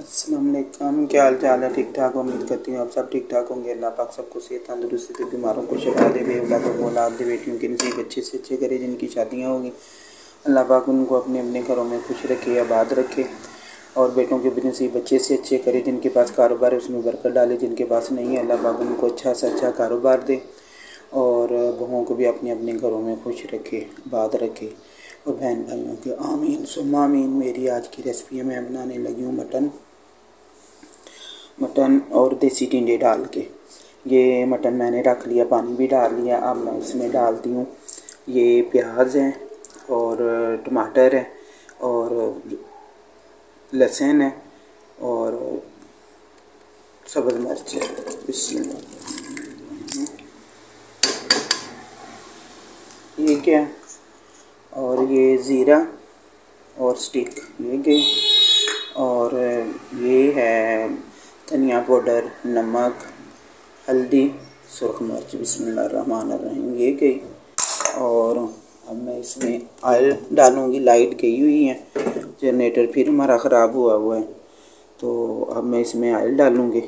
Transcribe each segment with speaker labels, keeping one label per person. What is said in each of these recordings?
Speaker 1: असलम क्या हाल चाल है? ठीक ठाक उम्मीद करती हूँ आप सब ठीक ठाक होंगे। अल्लाह पाक सबको सेहत, तंदुरुस्ती से बीमारों को शफा दे बे औलाद औलाद दे, बेटियों के नसीब अच्छे से अच्छे करे, जिनकी शादियाँ होंगी। अल्लाह पाक उनको अपने अपने घरों में खुश रखे, आबाद रखे और बेटों के भी नसीब अच्छे से अच्छे करे, जिनके पास कारोबार है, उसमें बरकत डाले, जिनके पास नहीं है, अल्लाह पाक उनको अच्छा से अच्छा कारोबार दे और बहुओं को भी अपने अपने घरों में खुश रखे, आबाद रखे। और बहन भाइयों के, आमीन सुमामीन मेरी आज की रेसिपी मैं बनाने लगी हूँ मटन। मटन और देसी टिंडे डाल के। ये मटन मैंने रख लिया, पानी भी डाल लिया, अब मैं इसमें डालती हूँ। ये प्याज है और टमाटर है और लहसुन है और सब्ज़ मिर्च है। इसमें ये क्या? और ये ज़ीरा और स्टिक। ये गई और ये है धनिया पाउडर, नमक, हल्दी, सुरख मिर्च, बिस्मिल्लाहिर्रहमानिर्रहीम, ये गई और अब मैं इसमें ऑयल डालूँगी, लाइट गई हुई है, जनरेटर फिर हमारा ख़राब हुआ हुआ है। तो अब मैं इसमें ऑयल डालूँगी।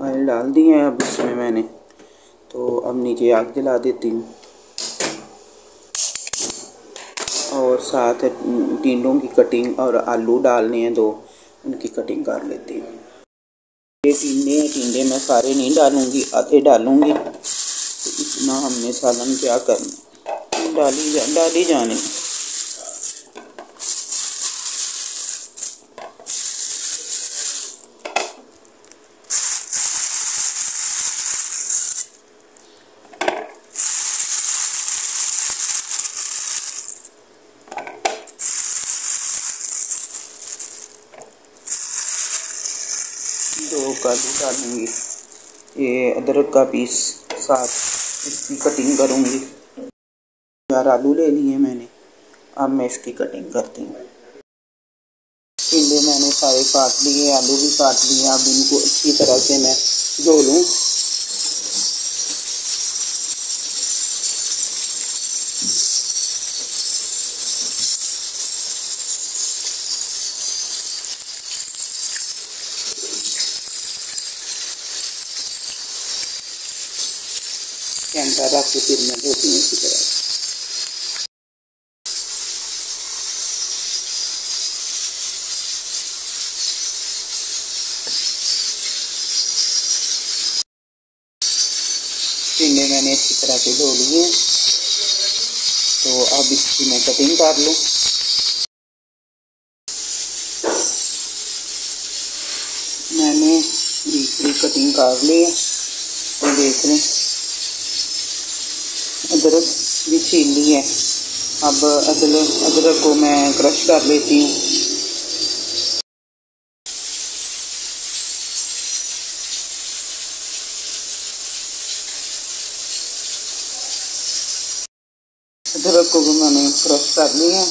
Speaker 1: ऑयल डाल दिए हैं अब इसमें मैंने। तो अब नीचे आग जला देती हूँ। और साथ टिंडों की कटिंग और आलू डालने हैं दो, उनकी कटिंग कर लेती हूँ। ये टीडे हैं, टीडे मैं सारे नहीं डालूँगी, आधे डालूँगी। तो इतना हमने सालन क्या करना डाली जा, डाली जाने। काजू डालूँगी ये अदरक का पीस साथ इसकी कटिंग करूँगी। चार आलू ले लिए मैंने। अब मैं इसकी कटिंग करती हूँ। टिंडे मैंने सारे काट लिए, आलू भी काट लिए। अब इनको अच्छी तरह से मैं धो लूँ। रख के फिर मैं धोती हूँ इसी तरह टिंडे मैंने अच्छी तरह से धो लिए तो अब इसकी मैं कटिंग कर लूँ। मैंने बीच कटिंग कर ली तो देख लें अदरक भी छील ली है। अब अदरक अदरक को मैं क्रश कर लेती हूँ। अदरक को भी मैंने क्रश कर लिया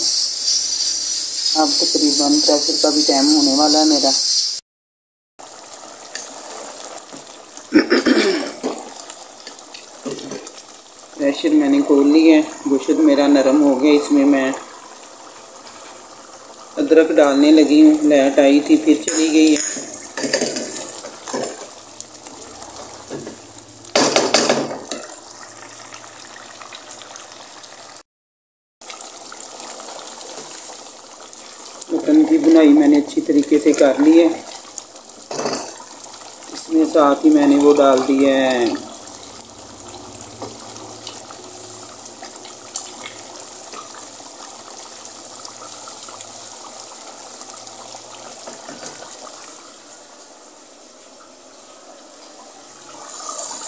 Speaker 1: अब तकरीबन प्रेशर का भी टाइम होने वाला है मेरा। प्रेशर मैंने खोल लिया है। गोश्त मेरा नरम हो गया, इसमें मैं अदरक डालने लगी हूँ। लाइट आई थी, फिर चली गई है। मटन की बुनाई मैंने अच्छी तरीके से कर ली है। इसमें साथ ही मैंने वो डाल दिया है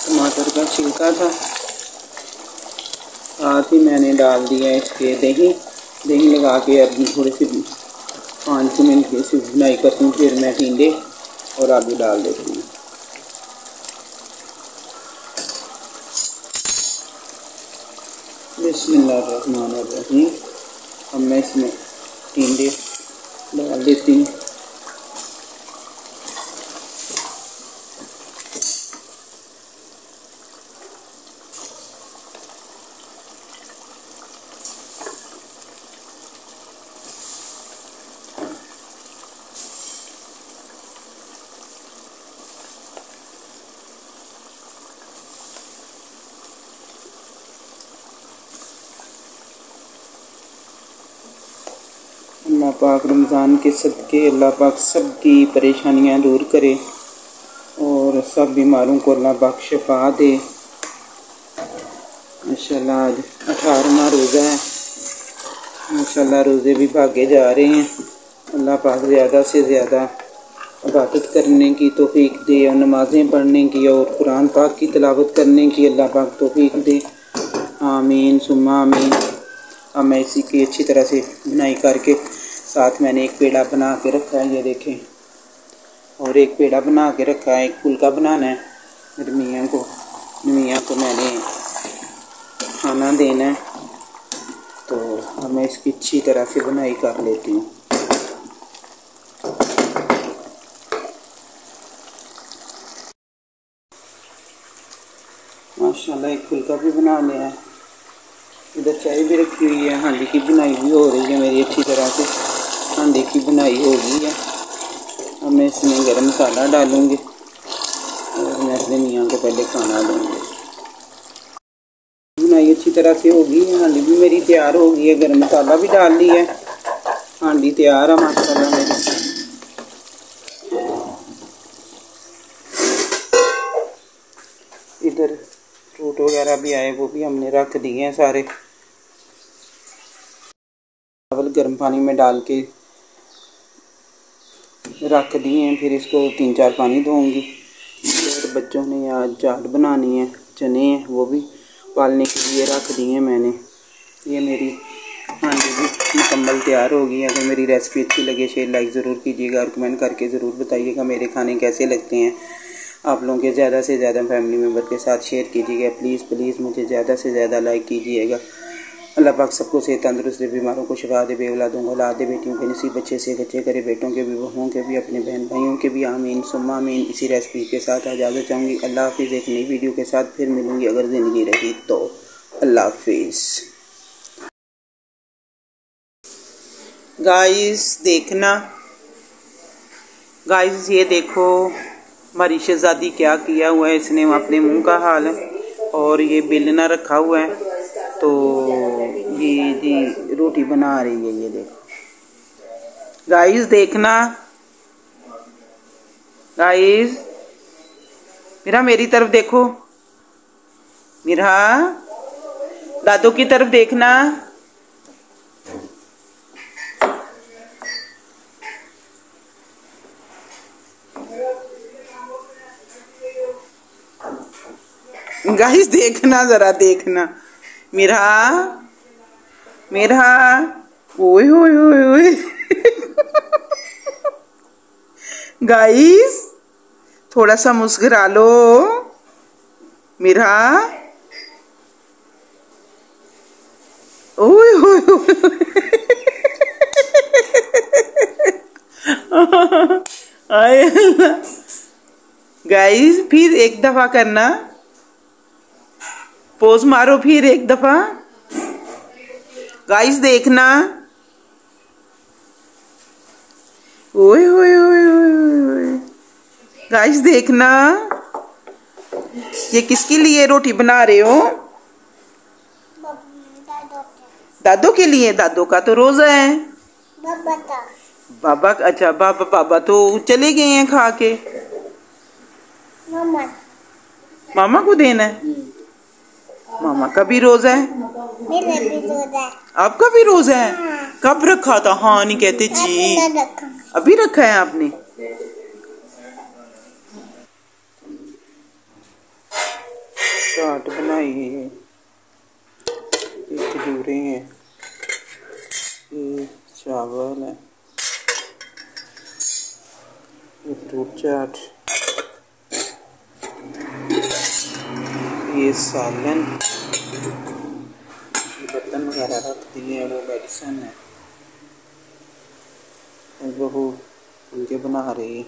Speaker 1: टमाटर छिलका था। साथ ही मैंने डाल दिया इसके दही। दही लगा के अब थोड़ी सी पाँच मिनट की सी बुनाई करती हूँ। फिर मैं टिंडे और आलू डाल देती हूँ। बिस्मिल्लाहिर्रहमानिर्रहीम। अब मैं इसमें टिंडे डाल देती हूँ। अल्लाह पाक रमज़ान के सदक़े, अल्लाह पाक सब की परेशानियाँ दूर करे और सब बीमारों को अल्लाह पाक शफा दे। माशाल्लाह, आज अठारहवा रोज़ा है। माशाल्लाह, रोज़े भी भागे जा रहे हैं। अल्लाह पाक ज़्यादा से ज़्यादा इबादत करने की तोफ़ीक दे और नमाज़ें पढ़ने की और कुरान पाक की तलावत करने की अल्लाह पाक तोफ़ीक दे। आमीन, सुम्मा आमीन। अब मैं इसी की अच्छी तरह से बुनाई करके साथ मैंने एक पेड़ा बना के रखा है, ये देखें। और एक पेड़ा बना के रखा है, एक फुलका बनाना है। मेरे मियाँ को मियाँ को मैंने खाना देना है। तो अब मैं इसकी अच्छी तरह से बुनाई कर लेती हूँ। माशाल्लाह, एक फुलका भी बना लिया है। इधर चाय भी रखी हुई है, हांडी की बुनाई भी हो रही है मेरी अच्छी तरह से। हांडी की बुनाई हो गई है। अब मैं इसमें गर्म मसाला डालूँगी और मैं अपने मियाँ को पहले खाना दूँगी। बुनाई अच्छी तरह से होगी, हांडी भी मेरी तैयार हो गई है, गर्म मसाला भी डाल लिया है। हांडी तैयार है माशाल्लाह मेरी। इधर फ्रूट वगैरह भी आए, वो भी हमने रख दिए हैं सारे। चावल गर्म पानी में डाल के रख दिए हैं, फिर इसको तीन चार पानी धोऊँगी। और बच्चों ने आज चाट बनानी है, चने हैं, वो भी पालने के लिए रख दिए हैं मैंने। ये मेरी हांडी भी मुकम्मल तैयार हो गई अगर मेरी रेसिपी अच्छी लगे शेयर लाइक ज़रूर कीजिएगा और कमेंट करके ज़रूर बताइएगा मेरे खाने कैसे लगते हैं। आप लोगों के ज़्यादा से ज़्यादा फैमिली मेंबर के साथ शेयर कीजिएगा। प्लीज़ प्लीज़ मुझे ज़्यादा से ज़्यादा लाइक कीजिएगा। अल्लाह पाक सबको से तंदरुस्त बीमारों को शिफा दे बेवलादों को औलाद दे, बेटियों के नसीब, बच्चे से बच्चे करे, बेटों के भी, बहुओं के भी, अपने बहन भाइयों के भी, आमीन, सुम्मा आमीन। इसी रेसिपी के साथ इजाज़त चाहूँगी अल्लाह हाफिज़, एक नई वीडियो के साथ फिर मिलूँगी। अगर ज़िंदगी रही तो। अल्लाह हाफिज़। गाइस देखना। गाइस ये देखो हमारी शहजादी क्या किया हुआ है? इसने अपने मुँह का हाल है और ये बेलना रखा हुआ है तो ये जी, रोटी बना रही है ये देखो। गाइस देखना। गाइस मेरा मेरी तरफ़ देखो। मेरा, दादो की तरफ़ देखना। गाइस देखना जरा, देखना। मेरा मेरा, ओए ओए ओए ओए। गाइस थोड़ा सा मुस्कुरा लो। मेरा, ओए ओए गाइस फिर एक दफ़ा करना। पोज मारो फिर एक दफ़ा। गाइस देखना। ओए ओए ओए ओए गाइस देखना। ये किसके लिए रोटी बना रहे हो? दादो के लिए। दादो का तो रोजा है। बाबा अच्छा बाबा बाबा तो चले गए हैं खा के।
Speaker 2: मामा।
Speaker 1: मामा को देना है? मामा का भी रोजा है?
Speaker 2: मेरा भी रोजा है।
Speaker 1: आपका भी रोजा है? कब रखा था? हाँ नहीं कहते जी। अभी रखा है आपने? चाट बनाई है ये। ये खजूरें हैं। ये चावल है। ये फ्रूट चाट। सालन। बर्तन वगैरह रख दिए हैं वो मेडिसन है। बहू फुलके बना रही है।